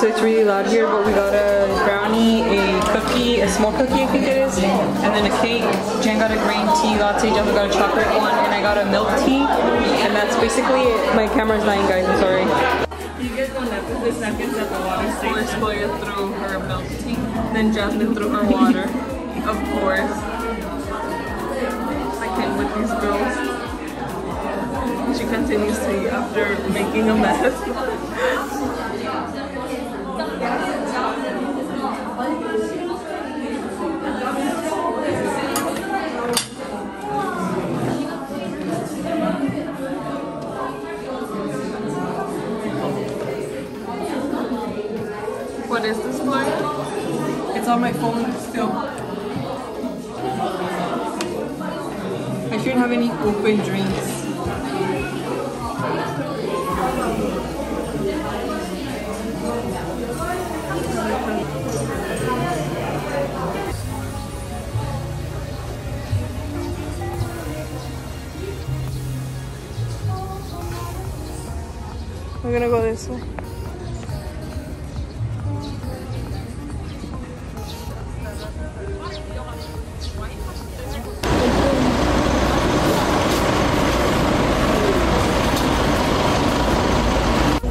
Okay, so it's really loud here, but we got a brownie, a cookie, a small cookie I think it is, and then a cake. Jen got a green tea latte, Jessica got a chocolate one, and I got a milk tea. And that's basically it. My camera's dying, guys, I'm sorry. You guys know that this napkins at the water station. Of course, Claudia threw her milk tea. Then Jasmine threw her water. of course. I can't with these girls. She continues to eat after making a mess. What is this for? It's on my phone still. I shouldn't have any open drinks. We're gonna go this way.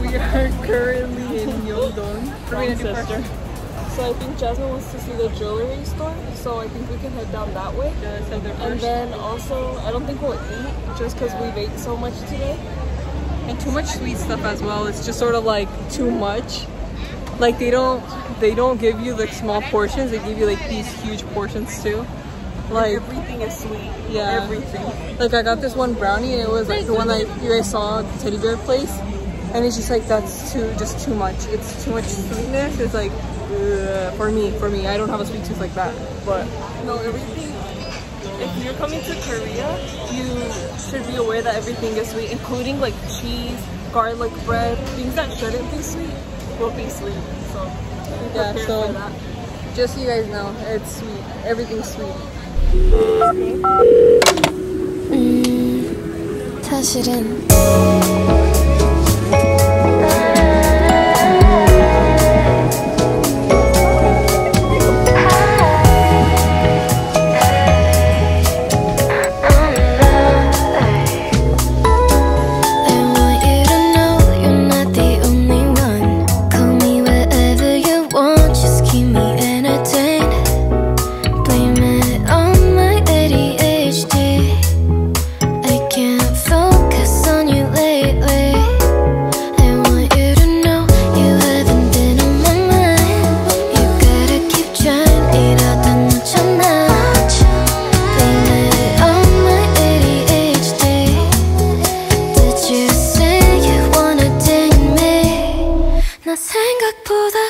We are currently in. Wrong sister. So I think Jasmine wants to see the jewelry store, so I think we can head down that way. And then also, I don't think we'll eat just because we've ate so much today. and too much sweet stuff as well. It's just sort of like too much. Like they don't they don't give you like small portions. They give you like these huge portions too. Like Everything is sweet. Yeah. Everything. like I got this one brownie and it was like the one that you guys saw at the teddy bear place. And it's just like that's too just too much. It's too much sweetness. It's like ugh, for me, for me. I don't have a sweet tooth like that. But No, everything. If you're coming to Korea, you should be aware that everything is sweet, including like cheese, garlic bread, things that shouldn't be sweet will be sweet. So be Yeah, prepared so- for that. just so you guys know, it's sweet. Everything's sweet. 사실은 생각보다